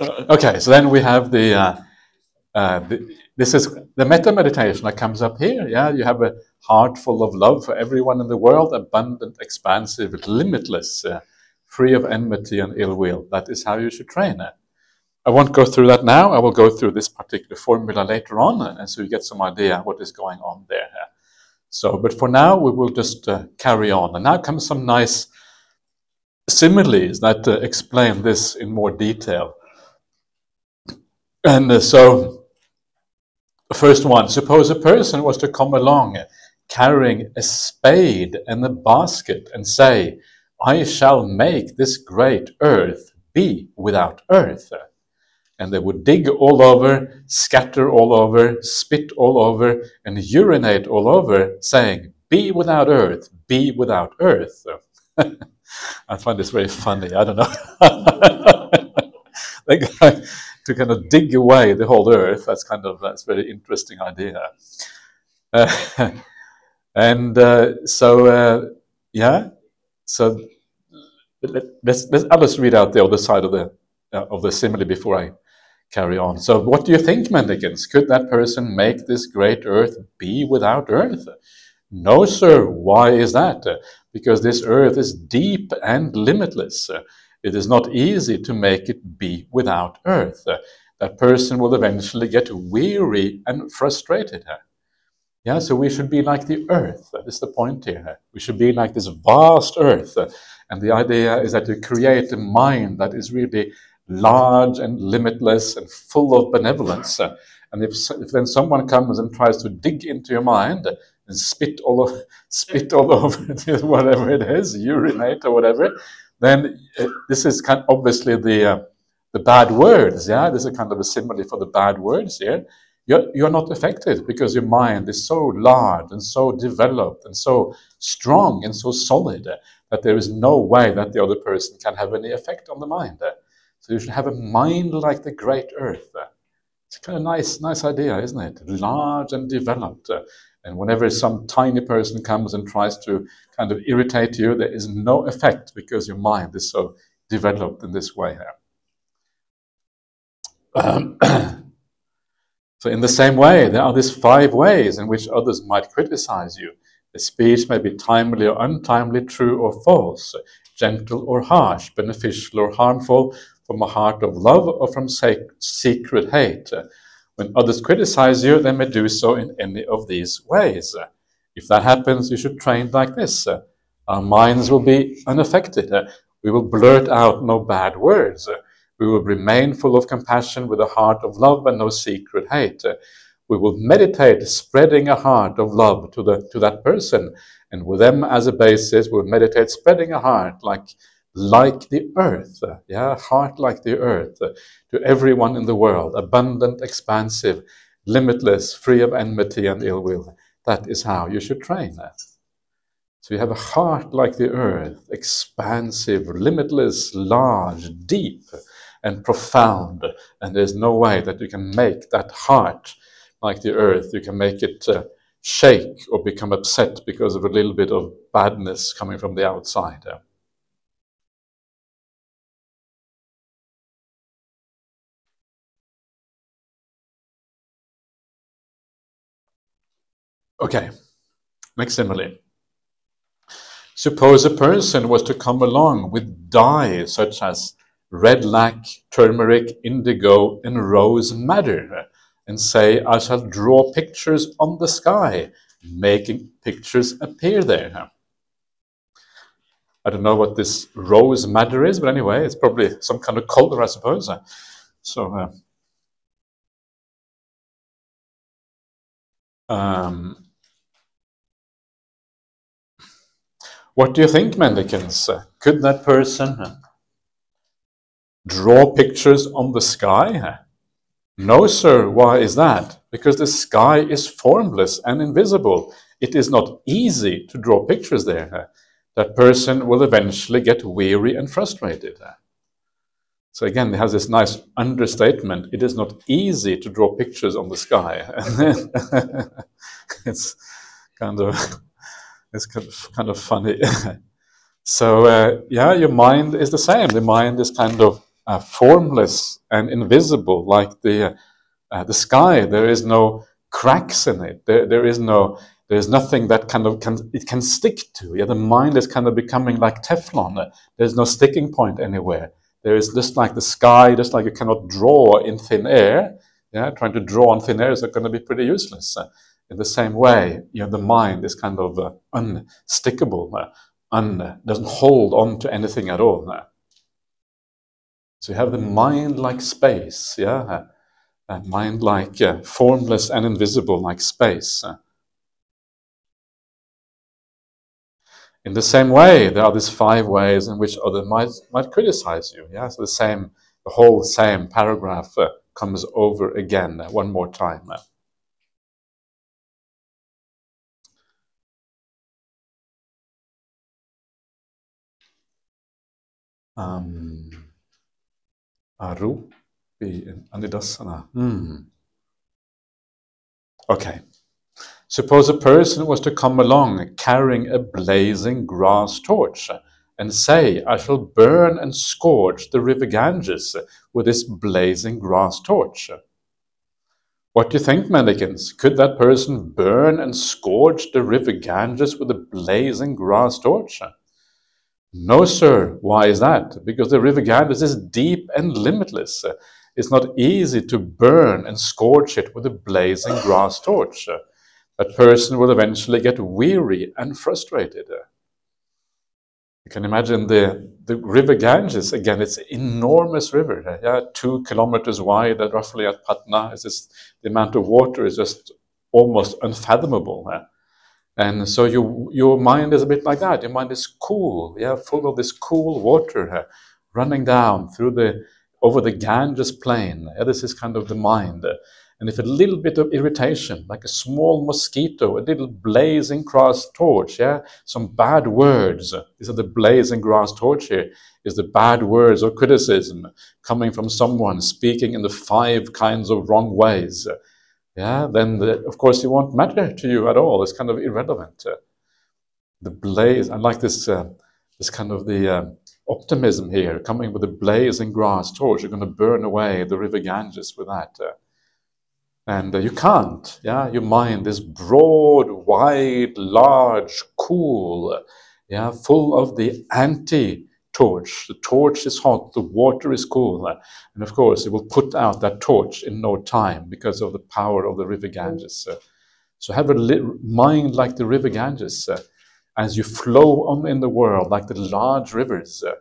Uh, okay, so then we have the, uh, uh, the, this is the metta meditation that comes up here. Yeah, you have a heart full of love for everyone in the world, abundant, expansive, limitless, uh, free of enmity and ill will. That is how you should train it. I won't go through that now. I will go through this particular formula later on, and so you get some idea what is going on there. So, but for now, we will just uh, carry on. And now comes some nice similes that uh, explain this in more detail. And uh, so, first one suppose a person was to come along carrying a spade and a basket and say, I shall make this great earth be without earth. And they would dig all over, scatter all over, spit all over, and urinate all over, saying, Be without earth, be without earth. I find this very funny. I don't know. to kind of dig away the whole earth. That's kind of that's very interesting idea. Uh, and uh, so uh, yeah, so let's, let's I'll just read out the other side of the uh, of the simile before I carry on. So, what do you think, mendicants? Could that person make this great earth be without earth? No, sir. Why is that? Because this earth is deep and limitless. It is not easy to make it be without earth. Uh, that person will eventually get weary and frustrated. Yeah, so we should be like the earth. That is the point here. We should be like this vast earth. Uh, and the idea is that you create a mind that is really large and limitless and full of benevolence. Uh, and if, if then someone comes and tries to dig into your mind and spit all over, spit all over whatever it is, urinate or whatever, then uh, this is kind of obviously the uh, the bad words. Yeah, this is kind of a simile for the bad words here. You're, you're not affected because your mind is so large and so developed and so strong and so solid that there is no way that the other person can have any effect on the mind. So you should have a mind like the great earth. It's kind of nice, nice idea, isn't it? Large and developed. And whenever some tiny person comes and tries to kind of irritate you, there is no effect because your mind is so developed in this way here. Um, so, in the same way, there are these five ways in which others might criticize you. The speech may be timely or untimely, true or false, gentle or harsh, beneficial or harmful, from a heart of love or from secret hate. When others criticize you, they may do so in any of these ways. If that happens, you should train like this. Our minds will be unaffected. We will blurt out no bad words. We will remain full of compassion with a heart of love and no secret hate. We will meditate spreading a heart of love to, the, to that person. And with them as a basis, we'll meditate spreading a heart like like the earth, yeah, heart like the earth, to everyone in the world, abundant, expansive, limitless, free of enmity and ill will. That is how you should train that. So you have a heart like the earth, expansive, limitless, large, deep, and profound. And there's no way that you can make that heart like the earth, you can make it uh, shake or become upset because of a little bit of badness coming from the outside. Okay, next simile. Suppose a person was to come along with dyes such as red lac, turmeric, indigo, and rose madder, and say, I shall draw pictures on the sky, making pictures appear there. I don't know what this rose madder is, but anyway, it's probably some kind of color, I suppose. So, uh, um, What do you think, mendicants? Could that person draw pictures on the sky? No, sir. Why is that? Because the sky is formless and invisible. It is not easy to draw pictures there. That person will eventually get weary and frustrated. So again, it has this nice understatement. It is not easy to draw pictures on the sky. it's kind of it's kind of, kind of funny. so uh, yeah, your mind is the same. The mind is kind of uh, formless and invisible, like the uh, the sky. There is no cracks in it. There, there is no there's nothing that kind of can it can stick to. Yeah, the mind is kind of becoming like Teflon. There's no sticking point anywhere. There is just like the sky, just like you cannot draw in thin air. Yeah, trying to draw on thin air is going to be pretty useless. In the same way, you know, the mind is kind of uh, unstickable, uh, un, doesn't hold on to anything at all. Uh. So you have the mind like space, yeah, uh, mind like uh, formless and invisible like space. Uh. In the same way, there are these five ways in which others might, might criticize you. Yeah, so the same, the whole same paragraph uh, comes over again one more time. Aru Anidasana. Hmm. Okay. Suppose a person was to come along carrying a blazing grass torch and say, I shall burn and scorch the river Ganges with this blazing grass torch. What do you think, mendicants? Could that person burn and scorch the river Ganges with a blazing grass torch? No, sir. Why is that? Because the river Ganges is deep and limitless. It's not easy to burn and scorch it with a blazing grass torch that person will eventually get weary and frustrated. You can imagine the, the river Ganges, again, it's an enormous river, yeah, two kilometers wide, roughly at Patna. It's just, the amount of water is just almost unfathomable. Yeah? And so you, your mind is a bit like that. Your mind is cool, yeah, full of this cool water uh, running down through the, over the Ganges plain. Yeah, this is kind of the mind. And if a little bit of irritation, like a small mosquito, a little blazing grass torch, yeah, some bad words, these are the blazing grass torch here, is the bad words or criticism coming from someone speaking in the five kinds of wrong ways, yeah, then the, of course it won't matter to you at all. It's kind of irrelevant. the blaze, I like this, uh, this kind of the uh, optimism here, coming with a blazing grass torch. You're going to burn away the river Ganges with that. Uh, and uh, you can't. Yeah, your mind is broad, wide, large, cool. Yeah, full of the anti-torch. The torch is hot, the water is cool, and of course it will put out that torch in no time because of the power of the river Ganges. Uh, so have a mind like the river Ganges uh, as you flow on in the world, like the large rivers. Uh,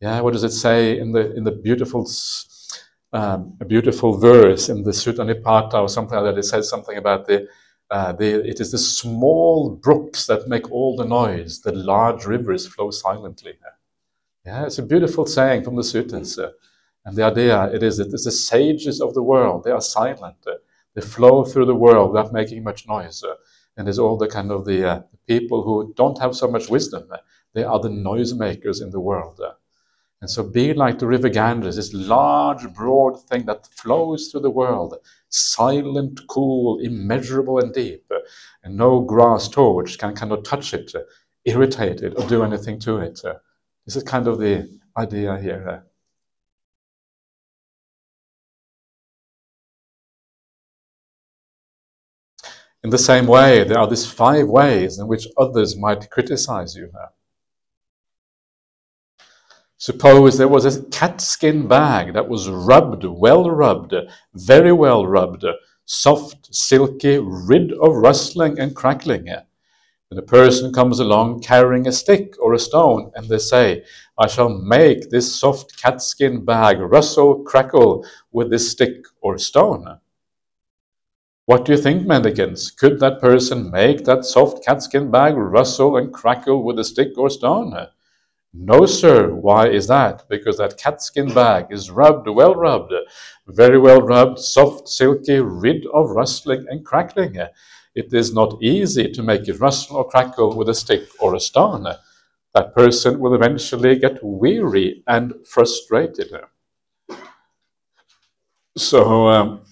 yeah, what does it say in the in the beautiful um, beautiful verse in the Sutta Nipata or something like that. It says something about the, uh, the, it is the small brooks that make all the noise, the large rivers flow silently. Yeah, it's a beautiful saying from the suttas. Uh, and the idea it is that it's the sages of the world, they are silent. Uh, they flow through the world without making much noise. Uh, and there's all the kind of the uh, people who don't have so much wisdom. Uh, they are the noisemakers in the world. And so be like the river Ganges, this large, broad thing that flows through the world, silent, cool, immeasurable, and deep. And no grass torch can kind of touch it, irritate it, or do anything to it. This is kind of the idea here. In the same way, there are these five ways in which others might criticize you. Suppose there was a catskin bag that was rubbed, well rubbed, very well rubbed, soft, silky, rid of rustling and crackling. And a person comes along carrying a stick or a stone, and they say, I shall make this soft catskin bag rustle, crackle with this stick or stone. What do you think, mendicants? Could that person make that soft catskin bag rustle and crackle with a stick or stone? No, sir. Why is that? Because that catskin bag is rubbed, well rubbed, very well rubbed, soft, silky, rid of rustling and crackling. It is not easy to make it rustle or crackle with a stick or a stone. That person will eventually get weary and frustrated. So, um,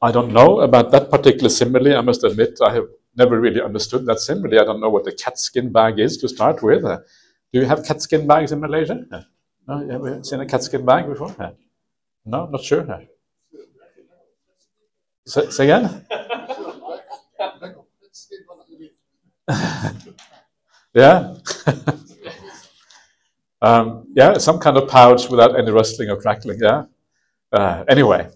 I don't know about that particular simile. I must admit, I have never really understood that simile. I don't know what the catskin bag is to start with. Do you have catskin bags in Malaysia? No, have you seen a cat skin bag before? No, not sure. Say, say again? yeah? um, yeah, some kind of pouch without any rustling or crackling, yeah? Uh, anyway,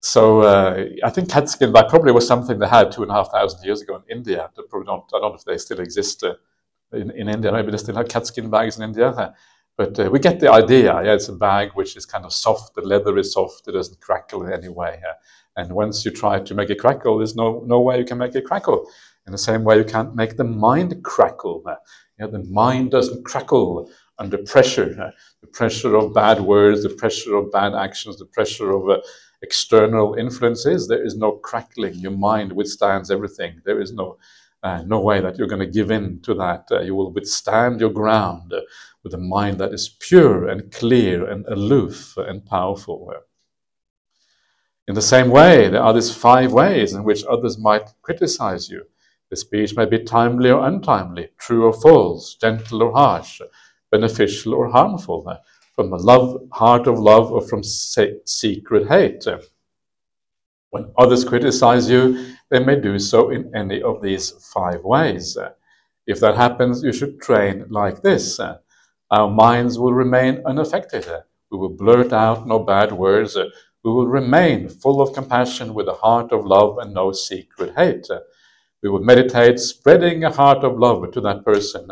so uh, I think cat skin bag probably was something they had two and a half thousand years ago in India. They probably don't, I don't know if they still exist uh, in, in India. Maybe they still have cat skin bags in India. But uh, we get the idea. Yeah, it's a bag which is kind of soft. The leather is soft. It doesn't crackle in any way. And once you try to make it crackle, there's no, no way you can make it crackle. In the same way, you can't make the mind crackle. Yeah, the mind doesn't crackle under pressure. The pressure of bad words, the pressure of bad actions, the pressure of uh, external influences. There is no crackling. Your mind withstands everything. There is no uh, no way that you're going to give in to that. Uh, you will withstand your ground with a mind that is pure and clear and aloof and powerful. In the same way, there are these five ways in which others might criticize you. The speech may be timely or untimely, true or false, gentle or harsh, beneficial or harmful, from a love, heart of love or from secret hate. When others criticize you, they may do so in any of these five ways. If that happens, you should train like this. Our minds will remain unaffected. We will blurt out no bad words. We will remain full of compassion with a heart of love and no secret hate. We will meditate spreading a heart of love to that person.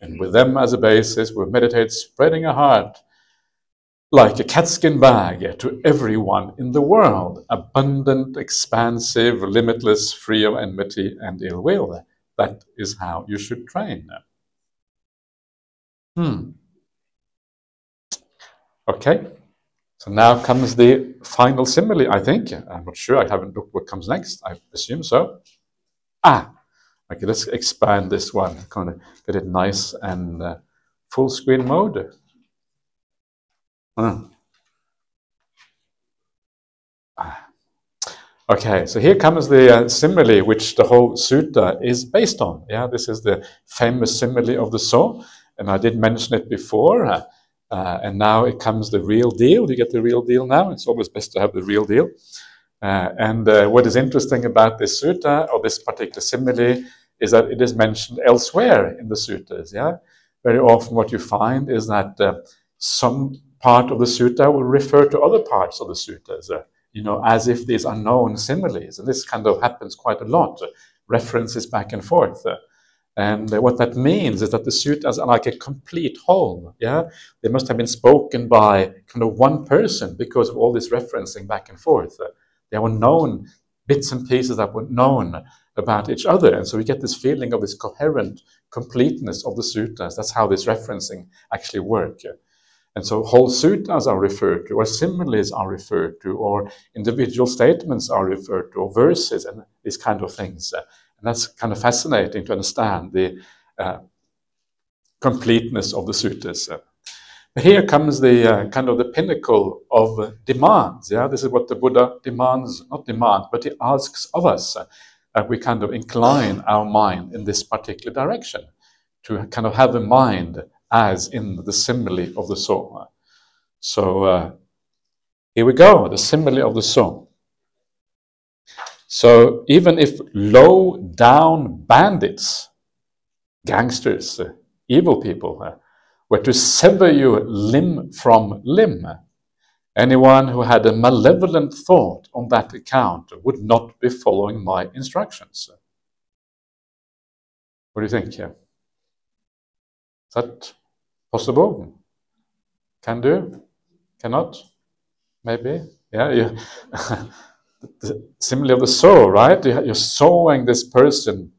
And with them as a basis, we'll meditate spreading a heart like a catskin bag to everyone in the world, abundant, expansive, limitless, free of enmity and ill will. That is how you should train. Hmm. Okay. So now comes the final simile, I think. I'm not sure. I haven't looked what comes next. I assume so. Ah, okay, let's expand this one. Kind of get it nice and uh, full screen mode. Uh. Okay, so here comes the uh, simile which the whole sutta is based on. Yeah, this is the famous simile of the saw and I did mention it before. Uh, uh, and now it comes the real deal. You get the real deal now. It's always best to have the real deal. Uh, and uh, what is interesting about this sutta or this particular simile is that it is mentioned elsewhere in the suttas. Yeah, very often what you find is that uh, some part of the sutta will refer to other parts of the suttas. Uh, you know, as if these are known similes, and this kind of happens quite a lot. references back and forth. And what that means is that the suttas are like a complete whole. Yeah, they must have been spoken by kind of one person because of all this referencing back and forth. They were known bits and pieces that were known about each other, and so we get this feeling of this coherent completeness of the suttas. That's how this referencing actually works. And so whole suttas are referred to, or similes are referred to, or individual statements are referred to, or verses and these kind of things. And that's kind of fascinating to understand the uh, completeness of the suttas. Here comes the uh, kind of the pinnacle of demands. Yeah, this is what the Buddha demands, not demands, but he asks of us uh, that we kind of incline our mind in this particular direction to kind of have a mind as in the simile of the saw. So uh, here we go, the simile of the saw. So even if low down bandits, gangsters, uh, evil people, uh, were to sever you limb from limb, anyone who had a malevolent thought on that account would not be following my instructions. What do you think? Is that possible? Can do? Cannot? Maybe? Yeah, yeah. simile of the saw, right? You're sawing this person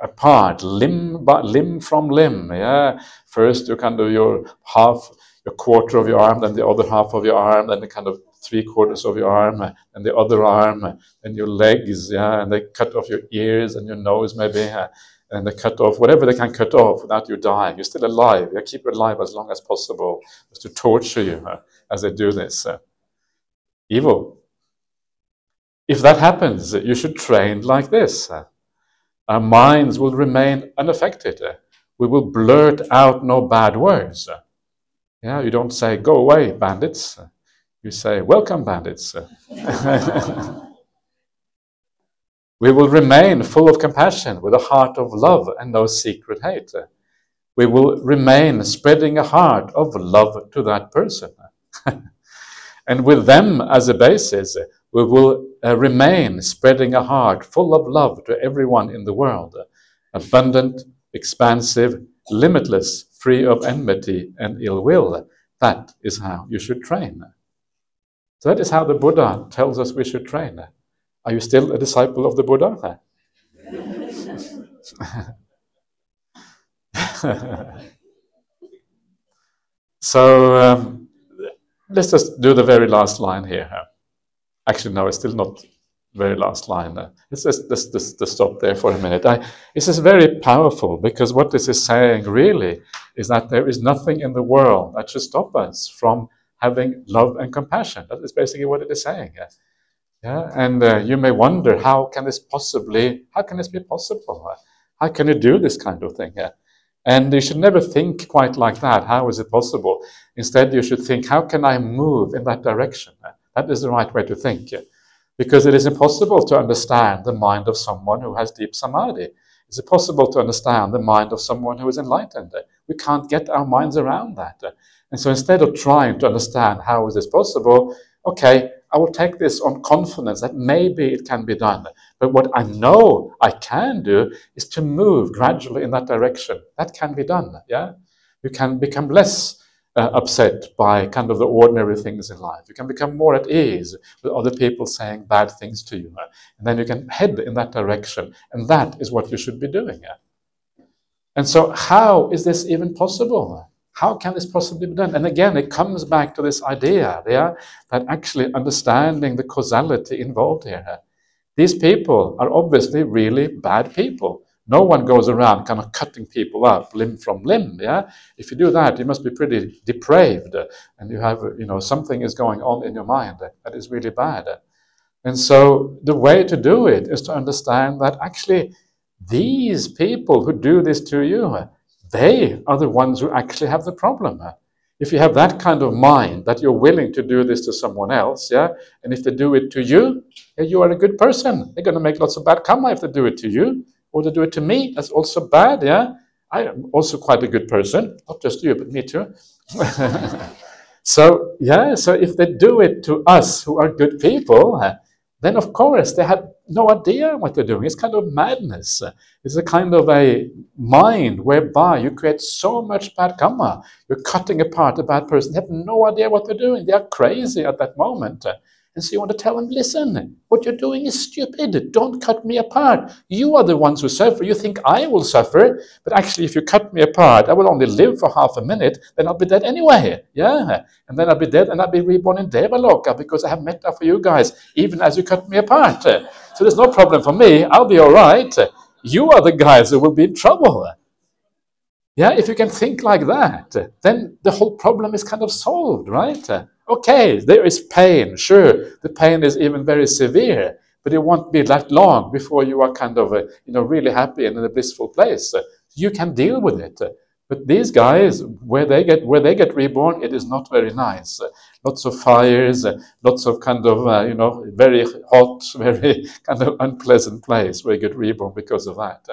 apart, limb by, limb from limb. Yeah, first you kind of your half, your quarter of your arm, then the other half of your arm, then the kind of three quarters of your arm, and the other arm, and your legs. Yeah, and they cut off your ears and your nose maybe. and they cut off whatever they can cut off without you dying. You're still alive. They keep you alive as long as possible, just to torture you as they do this. Evil. If that happens, you should train like this. Our minds will remain unaffected. We will blurt out no bad words. Yeah, you don't say, go away, bandits. You say, welcome, bandits. we will remain full of compassion with a heart of love and no secret hate. We will remain spreading a heart of love to that person. and with them as a basis, we will uh, remain spreading a heart full of love to everyone in the world, abundant, expansive, limitless, free of enmity and ill will. That is how you should train. So that is how the Buddha tells us we should train. Are you still a disciple of the Buddha? so um, let's just do the very last line here. Actually, no, it's still not very last line. Uh, let's just, just, just, stop there for a minute. I, this is very powerful because what this is saying really is that there is nothing in the world that should stop us from having love and compassion. That is basically what it is saying. Yeah, yeah? and uh, you may wonder how can this possibly, how can this be possible? How can you do this kind of thing? Yeah? And you should never think quite like that. How is it possible? Instead, you should think, how can I move in that direction? That is the right way to think. Because it is impossible to understand the mind of someone who has deep samadhi. Is it possible to understand the mind of someone who is enlightened? We can't get our minds around that. And so instead of trying to understand how is this possible, okay, I will take this on confidence that maybe it can be done. But what I know I can do is to move gradually in that direction. That can be done, yeah? You can become less uh, upset by kind of the ordinary things in life. You can become more at ease with other people saying bad things to you. Uh, and then you can head in that direction. And that is what you should be doing. Uh. And so, how is this even possible? How can this possibly be done? And again, it comes back to this idea yeah, that actually understanding the causality involved here. Uh. These people are obviously really bad people. No one goes around kind of cutting people up limb from limb. Yeah, if you do that, you must be pretty depraved, and you have, you know, something is going on in your mind that is really bad. And so the way to do it is to understand that actually these people who do this to you, they are the ones who actually have the problem. If you have that kind of mind that you're willing to do this to someone else, yeah, and if they do it to you, you are a good person. They're going to make lots of bad karma if they do it to you or they do it to me. That's also bad, yeah? I am also quite a good person, not just you, but me too. so, yeah, so if they do it to us who are good people, uh, then of course they have no idea what they're doing. It's kind of madness. It's a kind of a mind whereby you create so much bad karma. You're cutting apart a bad person. They have no idea what they're doing. They are crazy at that moment. And so you want to tell them, listen, what you're doing is stupid. Don't cut me apart. You are the ones who suffer. You think I will suffer, but actually, if you cut me apart, I will only live for half a minute, then I'll be dead anyway. Yeah. And then I'll be dead and I'll be reborn in Devaloka because I have metta for you guys, even as you cut me apart. So there's no problem for me. I'll be all right. You are the guys who will be in trouble. Yeah, if you can think like that, then the whole problem is kind of solved, right? Okay, there is pain. Sure, the pain is even very severe, but it won't be that long before you are kind of, uh, you know, really happy and in a blissful place. You can deal with it. But these guys, where they get where they get reborn, it is not very nice. lots of fires, lots of kind of uh, you know very hot, very kind of unpleasant place where you get reborn because of that.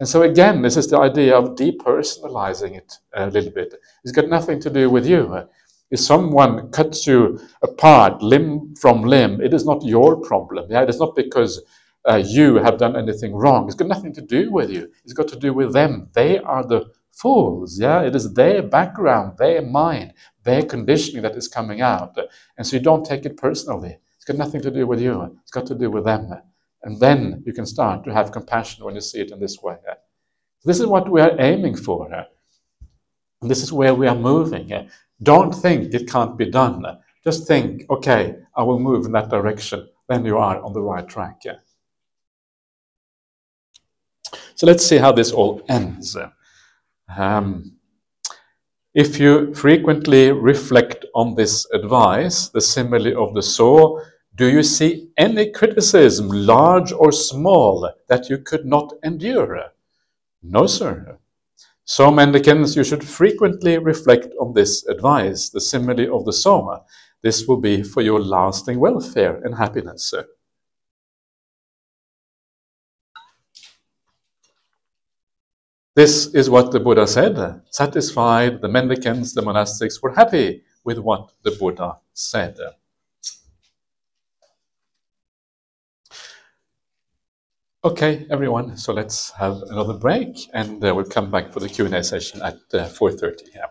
And so again, this is the idea of depersonalizing it a little bit. It's got nothing to do with you. If someone cuts you apart limb from limb, it is not your problem. Yeah? It is not because uh, you have done anything wrong. It's got nothing to do with you. It's got to do with them. They are the fools. Yeah, it is their background, their mind, their conditioning that is coming out, and so you don't take it personally. It's got nothing to do with you. It's got to do with them, and then you can start to have compassion when you see it in this way. This is what we are aiming for. This is where we are moving. Don't think it can't be done. Just think, okay, I will move in that direction. Then you are on the right track. Yeah. So let's see how this all ends. Um, if you frequently reflect on this advice, the simile of the saw, do you see any criticism, large or small, that you could not endure? No, sir. So, mendicants, you should frequently reflect on this advice, the simile of the saw. This will be for your lasting welfare and happiness. This is what the Buddha said. Satisfied, the mendicants, the monastics were happy with what the Buddha said. Okay, everyone, so let's have another break and uh, we'll come back for the Q&A session at uh, 4.30. Yeah.